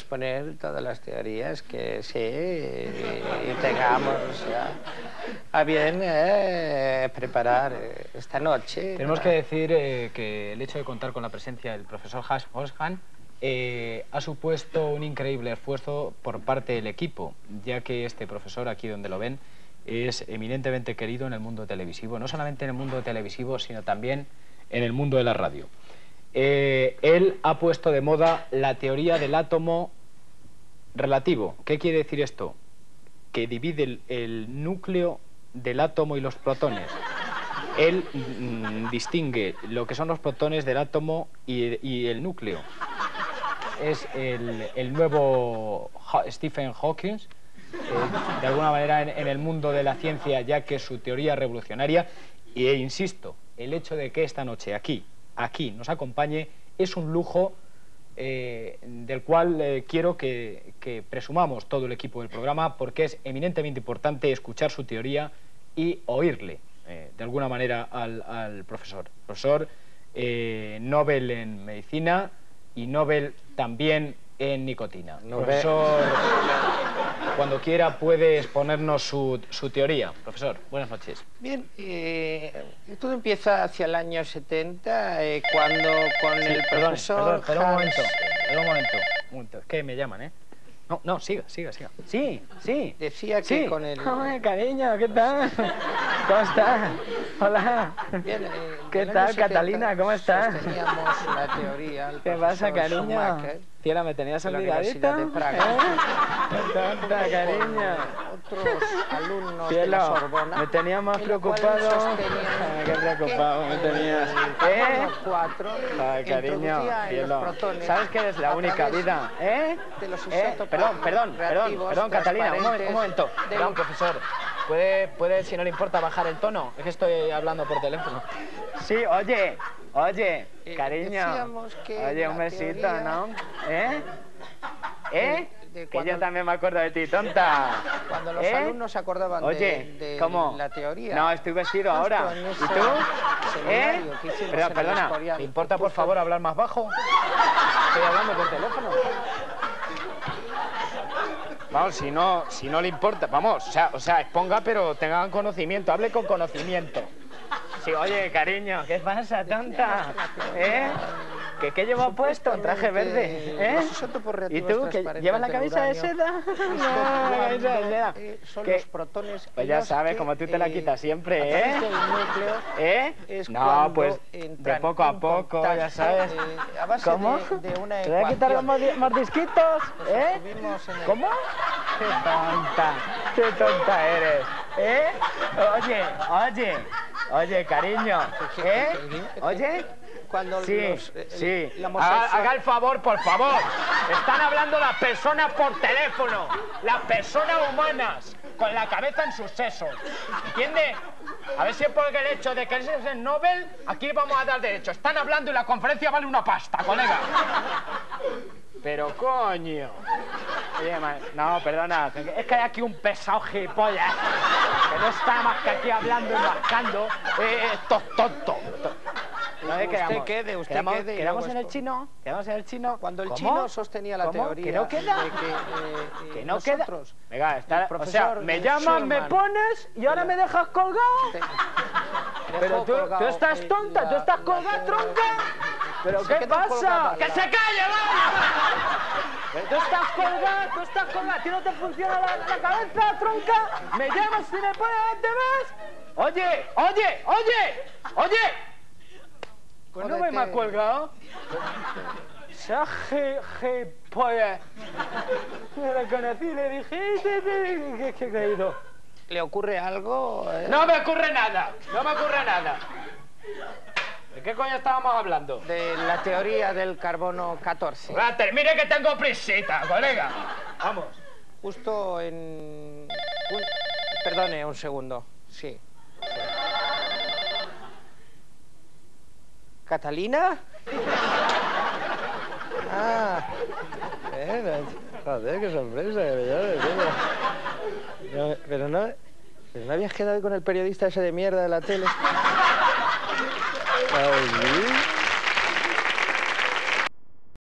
exponer todas las teorías que sí y, tengamos ya a bien eh, preparar eh, esta noche. Tenemos que decir eh, que el hecho de contar con la presencia del profesor Hash Oshan ha supuesto un increíble esfuerzo por parte del equipo, ya que este profesor, aquí donde lo ven, es eminentemente querido en el mundo televisivo, no solamente en el mundo televisivo, sino también en el mundo de la radio. Eh, él ha puesto de moda la teoría del átomo relativo. ¿Qué quiere decir esto? Que divide el, núcleo del átomo y los protones. Él mm, distingue lo que son los protones del átomo y, el núcleo. Es el, nuevo Stephen Hawking, eh, de alguna manera en, el mundo de la ciencia, ya que su teoría revolucionaria, e insisto, el hecho de que esta noche aquí aquí nos acompañe es un lujo eh, del cual eh, quiero que, presumamos todo el equipo del programa porque es eminentemente importante escuchar su teoría y oírle eh, de alguna manera al, profesor. Profesor Nobel en medicina y Nobel también en nicotina. Profesor, cuando quiera puede exponernos su, teoría. Profesor, buenas noches. Bien, eh, todo empieza hacia el año 70, eh, cuando con el profesor... Perdón, perdón, un momento, un momento, un momento, es que me llaman, ¿eh? No, no, siga, siga, siga. Sí, sí. Decía que con el... Ay, cariño, ¿qué tal? ¿Cómo estás? Hola. Bien, eh, ¿Qué tal, Catalina? ¿Cómo estás? Teníamos la teoría. ¿Qué pasa, cariño? Tía, me tenías olvidadita. de Praga. ¿Eh? Cariño. Otros alumnos de la Sorbona. Me tenía más preocupado. Ay, qué preocupado me tenías. ¿Eh? Cuatro. Ay, cariño. Cielo. ¿Sabes que eres la única vida? ¿Eh? De los ¿Eh? Perdón, perdón, perdón, perdón, Catalina, un momento, un momento. Perdón, profesor. ¿Puede, ¿Puede, si no le importa, bajar el tono? Es que estoy hablando por teléfono. Sí, oye, oye, eh, cariño. oye, un besito, ¿no? ¿Eh? ¿Eh? que yo también me acuerdo de ti, tonta. Cuando los ¿Eh? alumnos se acordaban de, ¿cómo? la teoría. No, estoy vestido ahora. ¿Y tú? ¿Eh? Pero, perdona, ¿te importa por favor hablar más bajo? Estoy hablando por teléfono. Vamos, si no, si no le importa, vamos, o sea, o exponga, pero tengan conocimiento, hable con conocimiento. Sí, oye, cariño, ¿qué pasa, tonta? ¿Eh? ¿Qué, qué llevo puesto? Un traje verde. ¿Eh? ¿Y tú? ¿Que ¿Llevas la camisa de seda? No, la camisa de seda. Son los protones. Pues ya sabes, como tú te la quitas siempre, ¿eh? ¿Eh? No, pues de poco a poco, ya sabes. ¿Cómo? ¿Te voy a quitar los mordisquitos? ¿Eh? ¿Cómo? ¡Qué tonta! ¡Qué tonta eres! ¿Eh? Oye, oye, oye, cariño. ¿Eh? ¿Oye? Cuando sí, eh, sí. haga, el favor, por favor. Están hablando las personas por teléfono. Las personas humanas con la cabeza en sus sesos. ¿Entiende? A ver si es por el hecho de que ese es el Nobel, aquí vamos a dar derecho. Están hablando y la conferencia vale una pasta, colega. Pero coño. no, perdona, es que hay aquí un pesado gilipollas que no está más que aquí hablando y mascando. Eh, estos tontos. No, usted quedamos, quede, usted quedamos, quede. ¿Quedamos en el chino? ¿Quedamos en el chino? Cuando el chino sostenía la teoría ¿Que no queda? de que, eh, ¿Que no nosotros, queda? Venga, está, o sea, me llamas, me pones y ahora me dejas colgado. Pero tú, tú estás tonta, tú estás colgada, tronca. ¿Pero qué pasa? ¡Que se calle, vaya! Tú estás colgada, tú estás colgada, ¿a ti no te funciona la, la cabeza, tronca? ¿Me llamas y me pones, te ves? Oye, oye, oye, oye. Pues no me ha colgado. Sea je. Me la conocí y le dije, ¿qué he caído? ¿Le ocurre algo? Eh? No me ocurre nada, no me ocurre nada. ¿De qué coño estábamos hablando? De la teoría del carbono 14. Va, termine que tengo prisita, colega. Vamos. Justo en... Perdone un segundo. Sí. ¿Catalina? Ah, bueno, joder, qué sorpresa. Pero, pero, no, pero no habías quedado con el periodista ese de mierda de la tele. Ay,